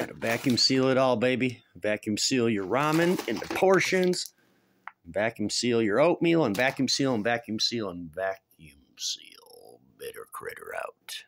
Gotta vacuum seal it all, baby. Vacuum seal your ramen into portions. Vacuum seal your oatmeal and vacuum seal and vacuum seal and vacuum seal. Bitter critter out.